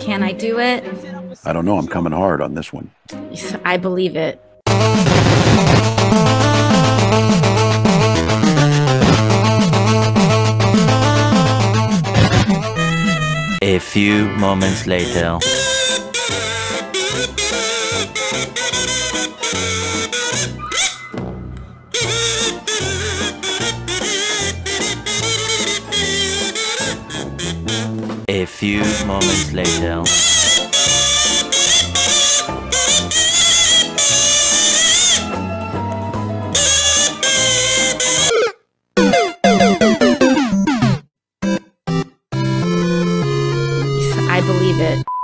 Can I do it? I don't know. I'm coming hard on this one. I believe it. A few moments later. A few moments later. I believe it.